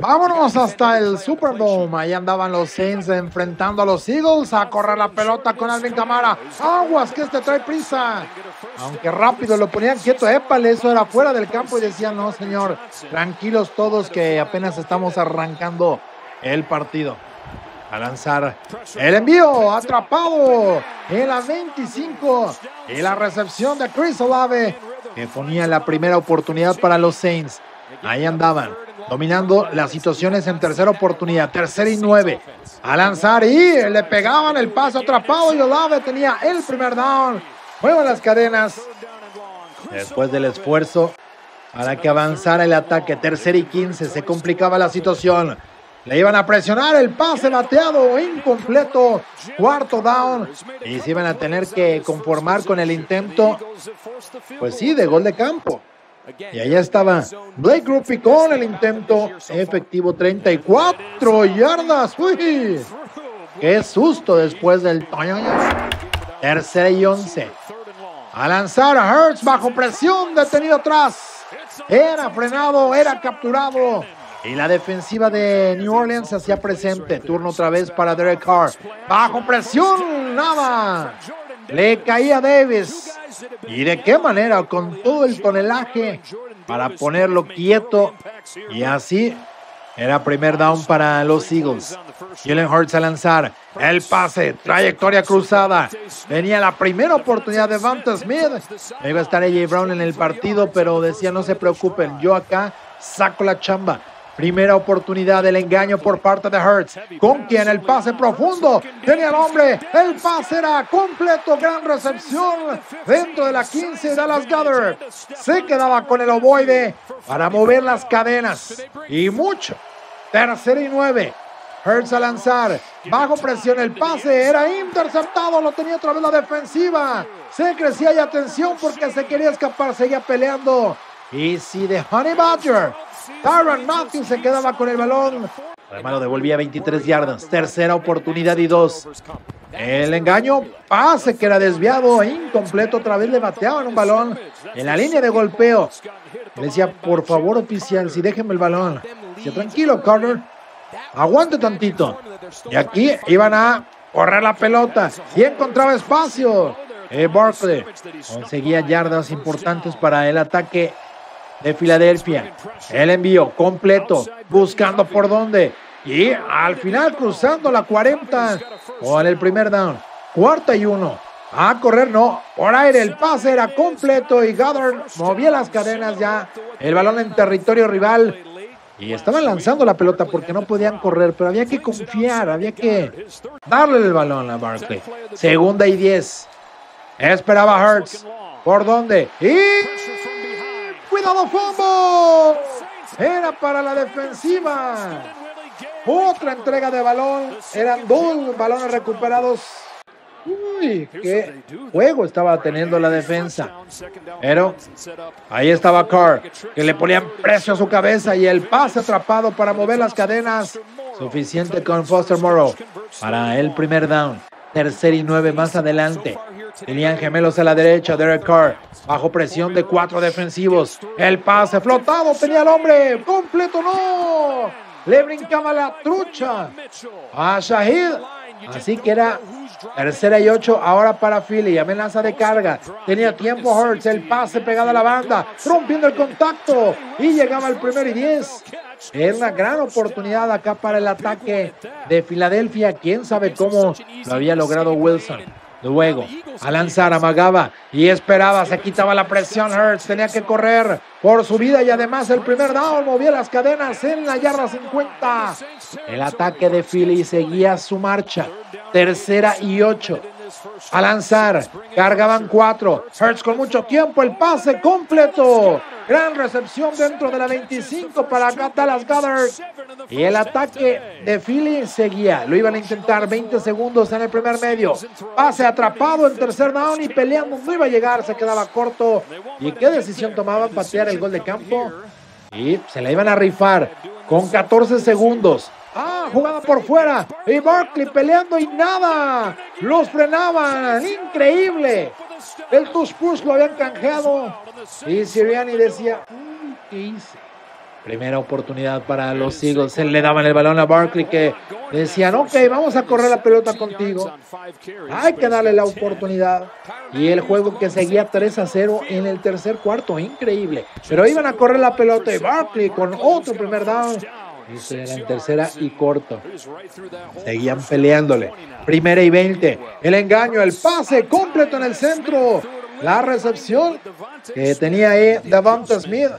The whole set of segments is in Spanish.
Vámonos hasta el Superdome. Ahí andaban los Saints enfrentando a los Eagles a correr la pelota con Alvin Camara. Aguas, que este trae prisa. Aunque rápido lo ponían quieto, épale, eso era fuera del campo y decían, no, señor, tranquilos todos que apenas estamos arrancando el partido. A lanzar el envío, atrapado en la 25 y la recepción de Chris Olave que ponía la primera oportunidad para los Saints. Ahí andaban dominando las situaciones en tercera oportunidad, tercera y nueve. A lanzar y le pegaban el paso atrapado y Olave tenía el primer down. Muevan las cadenas. Después del esfuerzo para que avanzara el ataque, tercera y quince, se complicaba la situación. Le iban a presionar el pase bateado incompleto, cuarto down, y se iban a tener que conformar con el intento, pues sí, de gol de campo. Y allá estaba Blake Gruppy con el intento efectivo 34 yardas. Uy, qué susto después del tercera y once. A lanzar a Hertz bajo presión, detenido atrás. Era frenado, era capturado. Y la defensiva de New Orleans hacía presente. Turno otra vez para Derek Carr. Bajo presión, nada. Le caía Davis. ¿Y de qué manera? Con todo el tonelaje para ponerlo quieto. Y así era primer down para los Eagles. Jalen Hurts a lanzar. El pase, trayectoria cruzada. Tenía la primera oportunidad de Vanta Smith. Iba a estar AJ Brown en el partido, pero decía no se preocupen, yo acá saco la chamba. Primera oportunidad del engaño por parte de Hertz. Con quien el pase profundo. Tenía el hombre. El pase era completo. Gran recepción. Dentro de la 15 Dallas Gather. Se quedaba con el ovoide para mover las cadenas. Y mucho. Tercera y nueve. Hertz a lanzar. Bajo presión el pase. Era interceptado. Lo tenía otra vez la defensiva. Se crecía y atención porque se quería escapar. Seguía peleando. Y si de Honey Badger Tyron Matthews se quedaba con el balón. Además lo devolvía 23 yardas. Tercera oportunidad y dos. El engaño, pase que era desviado, incompleto. Otra vez le bateaban un balón en la línea de golpeo. Le decía, por favor, oficial, si déjenme el balón. Dice, tranquilo, Carter. Aguante tantito. Y aquí iban a correr la pelota. Y encontraba espacio. Eh, Barkley conseguía yardas importantes para el ataque de Filadelfia. El envío completo, buscando por dónde. Y al final cruzando la 40 con el primer down. Cuarta y uno. A correr, no. Por aire el pase era completo y Goddard movía las cadenas ya. El balón en territorio rival. Y estaban lanzando la pelota porque no podían correr, pero había que confiar, había que darle el balón a Barkley. Segunda y diez. Esperaba Hurts. ¿Por dónde? Y Cuidado, fumble. Era para la defensiva. Otra entrega de balón. Eran dos balones recuperados. Uy, qué juego estaba teniendo la defensa. Pero ahí estaba Carr, que le ponían precio a su cabeza y el pase atrapado para mover las cadenas. Suficiente con Foster Morrow para el primer down. Tercer y nueve más adelante. Tenían gemelos a la derecha, Derek Carr, bajo presión de cuatro defensivos. El pase flotado, tenía el hombre, completo no. Le brincaba la trucha a Shahid. Así que era tercera y ocho ahora para Philly. Amenaza de carga. Tenía tiempo Hurts. El pase pegado a la banda. Rompiendo el contacto. Y llegaba el primero y diez. Era una gran oportunidad acá para el ataque de Filadelfia. Quién sabe cómo lo había logrado Wilson. Luego, a lanzar, amagaba y esperaba, se quitaba la presión. Hurts tenía que correr por su vida y además el primer down movía las cadenas en la yarda 50. El ataque de Philly seguía su marcha. Tercera y ocho. A lanzar, cargaban cuatro. Hurts con mucho tiempo, el pase completo. Gran recepción dentro de la 25 para Dallas Goddard. Y el ataque de Philly seguía. Lo iban a intentar 20 segundos en el primer medio. Pase atrapado en tercer down y peleando. No iba a llegar, se quedaba corto. ¿Y qué decisión tomaban? Patear el gol de campo. Y se la iban a rifar con 14 segundos. Jugada por fuera. Y Barkley peleando y nada. Los frenaban. Increíble. El Tush Push lo habían canjeado. Y Siriani decía, ¿qué hice? Primera oportunidad para los Eagles. Se le daban el balón a Barkley que decían, ok, vamos a correr la pelota contigo. Hay que darle la oportunidad. Y el juego que seguía 3 a 0 en el tercer cuarto, increíble. Pero iban a correr la pelota y Barkley con otro primer down. Era en tercera y corto. Seguían peleándole. Primera y 20. El engaño, el pase completo en el centro. La recepción que tenía ahí Devonta Smith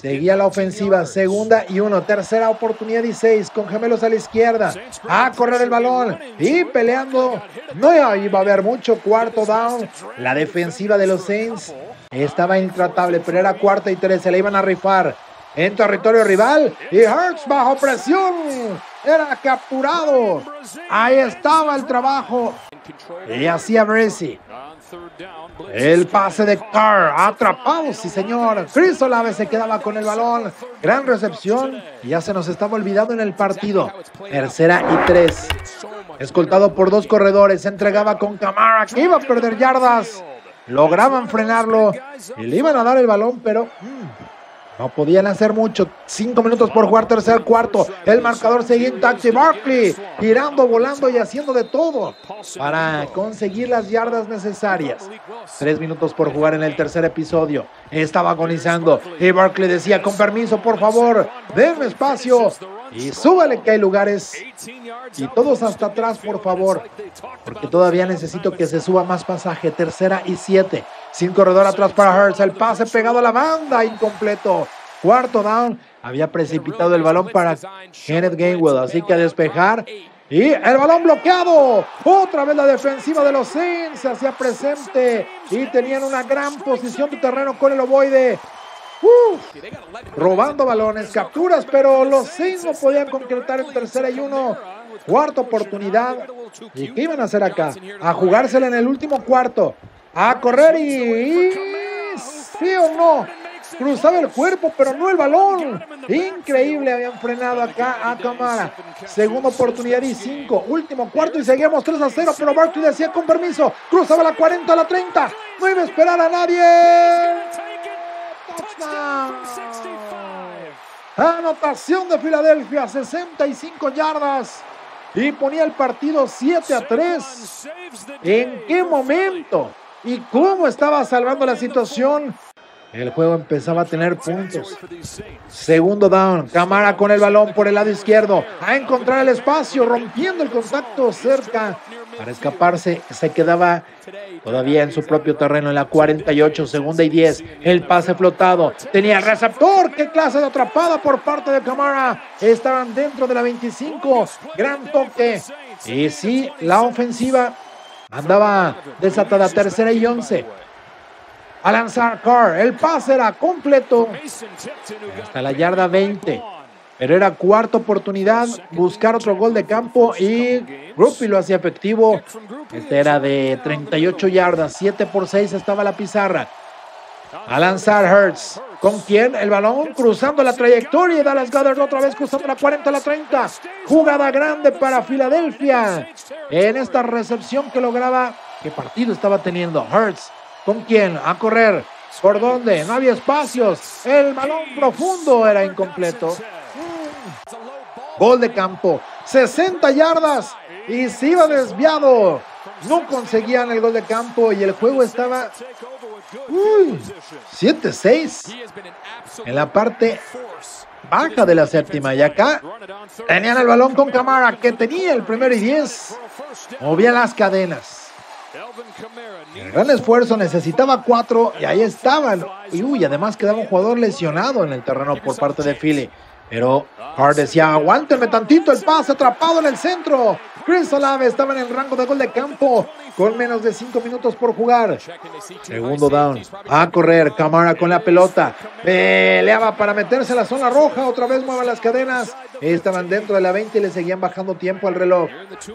Seguía la ofensiva, segunda y uno, tercera oportunidad y seis, con gemelos a la izquierda, a correr el balón y peleando. No iba a haber mucho cuarto down. La defensiva de los Saints estaba intratable, pero era cuarta y tres, se la iban a rifar en territorio rival y Hurts bajo presión. Era capturado. Ahí estaba el trabajo. Y hacía Bracey. El pase de Carr, atrapado, sí señor. Chris Olave se quedaba con el balón. Gran recepción. Ya se nos estaba olvidando en el partido. Tercera y tres. Escoltado por dos corredores. Se entregaba con Camara iba a perder yardas. Lograban frenarlo. Y le iban a dar el balón, pero... Mm, no podían hacer mucho. Cinco minutos por jugar tercer cuarto. El marcador seguía intacto. Y Barkley girando, volando y haciendo de todo para conseguir las yardas necesarias. Tres minutos por jugar en el tercer episodio. Estaba agonizando. Y Barkley decía, con permiso, por favor, denme espacio. Y súbale que hay lugares. Y todos hasta atrás, por favor. Porque todavía necesito que se suba más pasaje. Tercera y siete. Sin corredor atrás para Hertz. El pase pegado a la banda. Incompleto. Cuarto down. Había precipitado el balón para Kenneth Gainwell. Así que a despejar. Y el balón bloqueado. Otra vez la defensiva de los Saints se hacía presente. Y tenían una gran posición de terreno con el ovoide robando balones, capturas, pero los Saints no podían concretar en tercera y uno. Cuarta oportunidad. ¿Y qué iban a hacer acá? A jugársela en el último cuarto. A correr y... ¿Sí o no? Cruzaba el cuerpo, pero no el balón. Increíble, habían frenado acá a Camara. Segunda oportunidad y cinco. Último cuarto y seguimos 3 a 0, pero Barkley decía con permiso. Cruzaba la 40 a la 30. No iba a esperar a nadie. Anotación de Filadelfia, 65 yardas. Y ponía el partido 7 a 3. ¿En qué momento? ¿Y cómo estaba salvando la situación? El juego empezaba a tener puntos. Segundo down. Camara con el balón por el lado izquierdo. A encontrar el espacio, rompiendo el contacto cerca. Para escaparse, se quedaba todavía en su propio terreno en la 48, segunda y 10. El pase flotado. Tenía receptor. ¡Qué clase de atrapada por parte de Camara! Estaban dentro de la 25. Gran toque. Y sí, la ofensiva andaba desatada. Tercera y 11 a lanzar Carr. El pase era completo hasta la yarda 20. Pero era cuarta oportunidad, buscar otro gol de campo y Grupi lo hacía efectivo. Este era de 38 yardas, 7 por 6 estaba la pizarra. A lanzar Hertz. ¿Con quién? El balón cruzando la trayectoria Dallas Goddard otra vez cruzando la 40 a la 30. Jugada grande para Filadelfia. En esta recepción que lograba, ¿qué partido estaba teniendo? Hertz ¿Con quién? A correr. ¿Por dónde? No había espacios. El balón profundo era incompleto. Gol de campo. 60 yardas. Y se iba desviado. No conseguían el gol de campo y el juego estaba 7-6 en la parte baja de la séptima. Y acá tenían el balón con Camara que tenía el primero y 10. Movía las cadenas. El gran esfuerzo necesitaba cuatro y ahí estaban. Y uy, además quedaba un jugador lesionado en el terreno por parte de Philly. Pero Hart decía, aguántenme tantito el pase atrapado en el centro. Chris Olave estaba en el rango de gol de campo con menos de cinco minutos por jugar. Segundo down. A correr. Camara con la pelota. Peleaba para meterse a la zona roja. Otra vez muevan las cadenas. Estaban dentro de la 20 y le seguían bajando tiempo al reloj.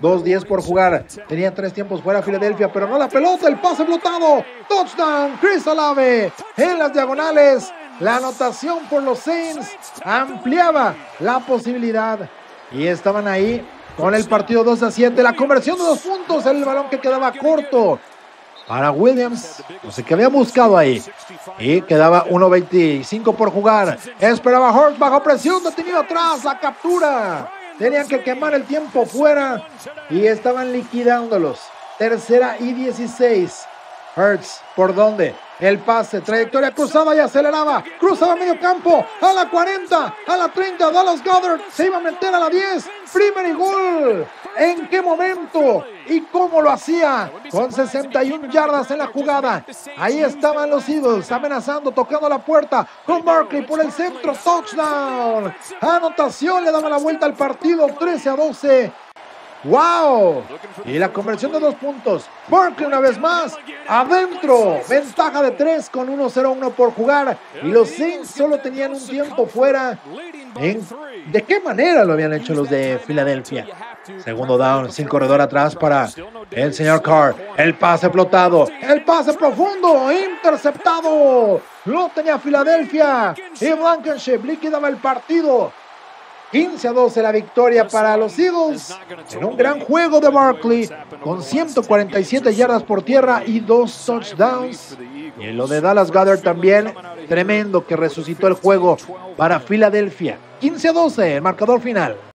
2-10 por jugar. Tenían tres tiempos fuera Filadelfia, pero no la pelota. El pase flotado. Touchdown. Chris Olave en las diagonales. La anotación por los Saints ampliaba la posibilidad. Y estaban ahí con el partido 2 a 7. La conversión de dos puntos. El balón que quedaba corto. para Williams. No sé qué había buscado ahí. Y quedaba 1.25 por jugar. Esperaba Hurts bajo presión, detenido atrás, la captura. Tenían que quemar el tiempo fuera y estaban liquidándolos. Tercera y 16. Hurts, ¿por dónde? El pase, trayectoria cruzada y aceleraba. Cruzaba medio campo, a la 40, a la 30. Dallas Goddard se iba a meter a la 10. Primer y gol. ¿En qué momento? ¿Y cómo lo hacía? Con 61 yardas en la jugada. Ahí estaban los Eagles amenazando, tocando la puerta con Barkley por el centro. Touchdown. Anotación, le daba la vuelta al partido. 13 a 12. ¡Wow! Y la conversión de dos puntos. Barkley una vez más. Adentro. Ventaja de tres con 1-0-1 por jugar. Y los Saints solo tenían un tiempo fuera. ¿De qué manera lo habían hecho los de Filadelfia? Segundo down, sin corredor atrás para el señor Carr. El pase flotado. El pase profundo. Interceptado. Lo tenía Filadelfia. Y Blankenship liquidaba el partido. 15 a 12 la victoria para los Eagles en un gran juego de Barkley con 147 yardas por tierra y dos touchdowns. Y en lo de Dallas Goddard también, tremendo que resucitó el juego para Filadelfia. 15 a 12 el marcador final.